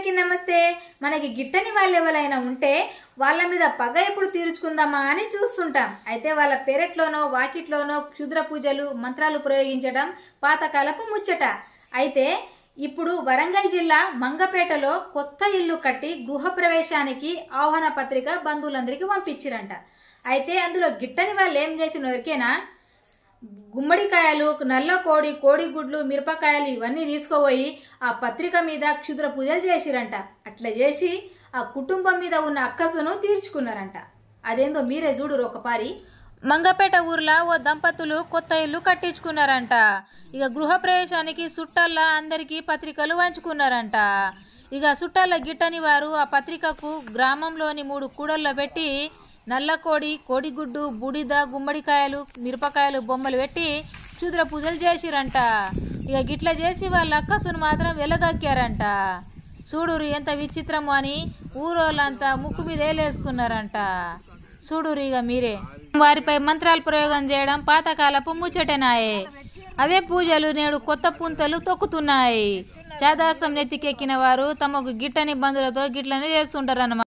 అందరికీ నమస్తే. మనకి గిట్టని వాళ్ళు ఎవరైనా ఉంటే వాళ్ళ మీద పగ ఎప్పుడు తీర్చుకుందామా అని చూస్తుంటాం. అయితే వాళ్ళ పెరట్లోనో వాకిట్లోనో క్షుద్ర పూజలు మంత్రాలు ప్రయోగించడం పాతకాలపు ముచ్చట. అయితే ఇప్పుడు వరంగల్ జిల్లా మంగపేటలో కొత్త ఇల్లు కట్టి గృహప్రవేశానికి ఆహ్వాన పత్రిక బంధువులందరికీ పంపించిరంట. అయితే అందులో గిట్టని వాళ్ళు ఏం చేసిన వరకేనా గుమ్మడికాయలు నల్ల కోడి కోడిగుడ్లు మిరపకాయలు ఇవన్నీ తీసుకుపోయి ఆ పత్రిక మీద క్షుద్ర పూజలు చేసిరంట. అట్లా చేసి ఆ కుటుంబం మీద ఉన్న అక్కసును తీర్చుకున్నారంట. అదేందో మీరే చూడురు ఒకపారి. మంగపేట ఊర్లో ఓ దంపతులు కొత్త ఇల్లు కట్టించుకున్నారంట. ఇక గృహప్రవేశానికి చుట్టాల అందరికీ పత్రికలు వంచుకున్నారంట ఇక చుట్టాల గిట్టని వారు ఆ పత్రికకు గ్రామంలోని మూడు కూడల్లో పెట్టి నల్ల కోడి కోడిగుడ్డు బూడిద గుమ్మడికాయలు మిరపకాయలు బొమ్మలు పెట్టి క్షుద్ర పూజలు చేసిరంట. ఇక గిట్ల చేసి వాళ్ళ అక్కసును మాత్రం వెలగక్కారంట చూడురు ఎంత విచిత్రము అని ఊరోళ్ళంతా ముక్కు మీద వేలేసుకున్నారంట చూడురు ఇక మీరే. వారిపై మంత్రాలు ప్రయోగం చేయడం పాతకాలపు ముచ్చటనాయే అవే పూజలు నేడు కొత్త పుంతలు తొక్కుతున్నాయి. చేదాస్తం నెత్తికెక్కిన వారు తమకు గిట్టని బంధులతో గిట్లనే చేస్తుంటారన్నమాట.